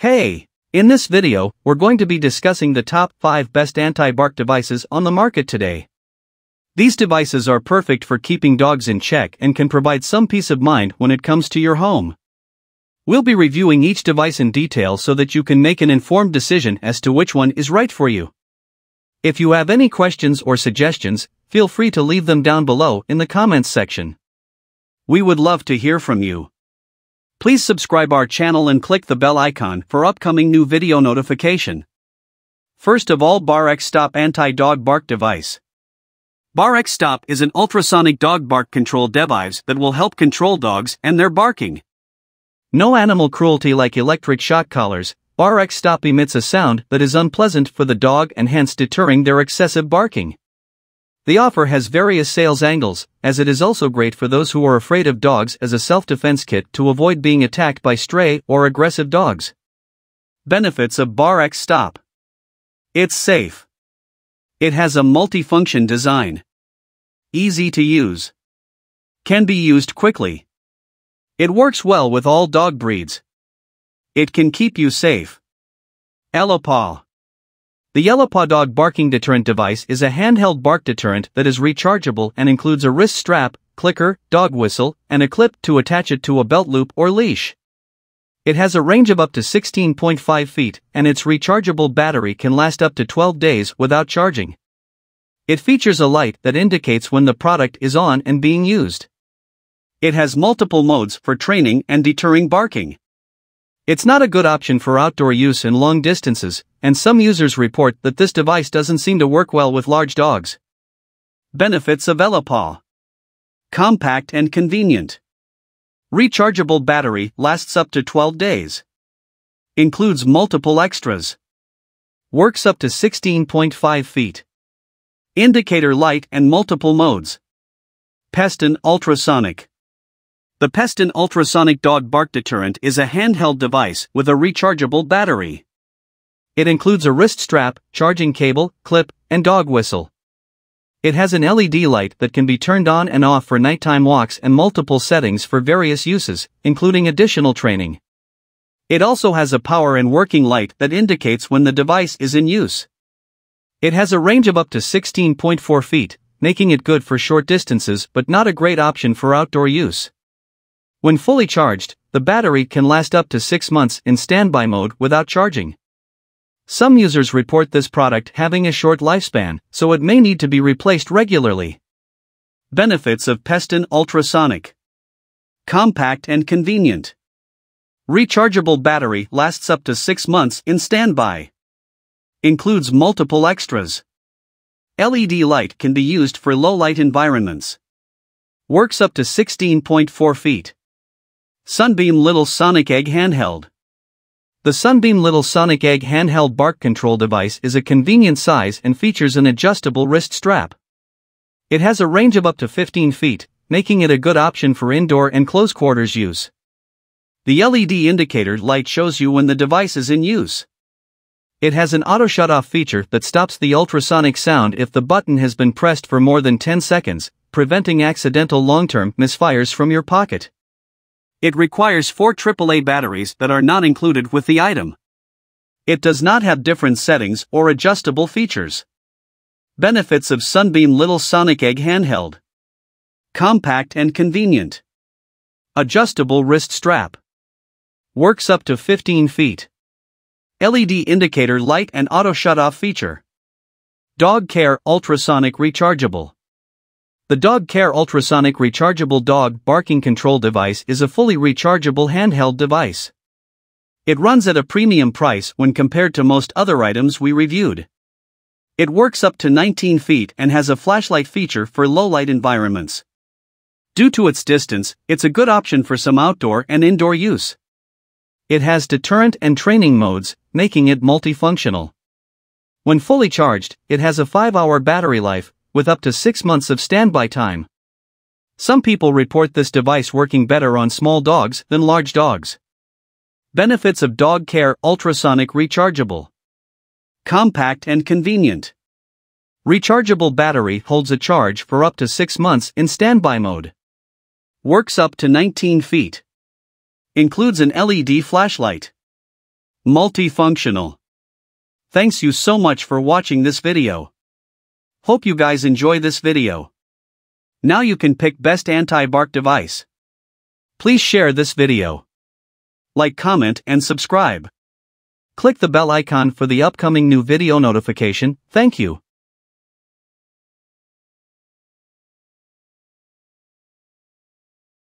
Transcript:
Hey! In this video, we're going to be discussing the top 5 best anti-bark devices on the market today. These devices are perfect for keeping dogs in check and can provide some peace of mind when it comes to your home. We'll be reviewing each device in detail so that you can make an informed decision as to which one is right for you. If you have any questions or suggestions, feel free to leave them down below in the comments section. We would love to hear from you. Please subscribe our channel and click the bell icon for upcoming new video notification. First of all BarX Stop Anti-Dog Bark Device. BarX Stop is an ultrasonic dog bark control device that will help control dogs and their barking. No animal cruelty like electric shock collars, BarX Stop emits a sound that is unpleasant for the dog and hence deterring their excessive barking. The offer has various sales angles, as it is also great for those who are afraid of dogs as a self-defense kit to avoid being attacked by stray or aggressive dogs. Benefits of BarX Stop It's safe. It has a multifunction design. Easy to use. Can be used quickly. It works well with all dog breeds. It can keep you safe. ELOPAW the ELOPAW Dog Barking Deterrent device is a handheld bark deterrent that is rechargeable and includes a wrist strap, clicker, dog whistle, and a clip to attach it to a belt loop or leash. It has a range of up to 16.5 feet, and its rechargeable battery can last up to 12 days without charging. It features a light that indicates when the product is on and being used. It has multiple modes for training and deterring barking. It's not a good option for outdoor use in long distances, and some users report that this device doesn't seem to work well with large dogs. Benefits of ELOPAW Compact and convenient. Rechargeable battery lasts up to 12 days. Includes multiple extras. Works up to 16.5 feet. Indicator light and multiple modes. Peston Ultrasonic. The Peston Ultrasonic Dog Bark Deterrent is a handheld device with a rechargeable battery. It includes a wrist strap, charging cable, clip, and dog whistle. It has an LED light that can be turned on and off for nighttime walks and multiple settings for various uses, including additional training. It also has a power and working light that indicates when the device is in use. It has a range of up to 16.4 feet, making it good for short distances but not a great option for outdoor use. When fully charged, the battery can last up to 6 months in standby mode without charging. Some users report this product having a short lifespan, so it may need to be replaced regularly. Benefits of Peston Ultrasonic Compact and convenient. Rechargeable battery lasts up to 6 months in standby. Includes multiple extras. LED light can be used for low light environments. Works up to 16.4 feet. Sunbeam Little Sonic Egg Handheld. The Sunbeam Little Sonic Egg handheld bark control device is a convenient size and features an adjustable wrist strap. It has a range of up to 15 feet, making it a good option for indoor and close quarters use. The LED indicator light shows you when the device is in use. It has an auto shut-off feature that stops the ultrasonic sound if the button has been pressed for more than 10 seconds, preventing accidental long-term misfires from your pocket. It requires four AAA batteries that are not included with the item. It does not have different settings or adjustable features. Benefits of Sunbeam Little Sonic Egg Handheld Compact and convenient. Adjustable wrist strap. Works up to 15 feet. LED indicator light and auto shut off feature. Dog Care Ultrasonic Rechargeable. The Dog Care Ultrasonic Rechargeable Dog Barking Control Device is a fully rechargeable handheld device. It runs at a premium price when compared to most other items we reviewed. It works up to 19 feet and has a flashlight feature for low light environments. Due to its distance, it's a good option for some outdoor and indoor use. It has deterrent and training modes, making it multifunctional. When fully charged, it has a 5 hour battery life, with up to 6 months of standby time. Some people report this device working better on small dogs than large dogs. Benefits of Dog Care Ultrasonic Rechargeable Compact and convenient. Rechargeable battery holds a charge for up to 6 months in standby mode. Works up to 19 feet. Includes an LED flashlight. Multifunctional. Thanks you so much for watching this video. Hope you guys enjoy this video. Now you can pick best anti-bark device. Please share this video. Like comment and subscribe. Click the bell icon for the upcoming new video notification, thank you.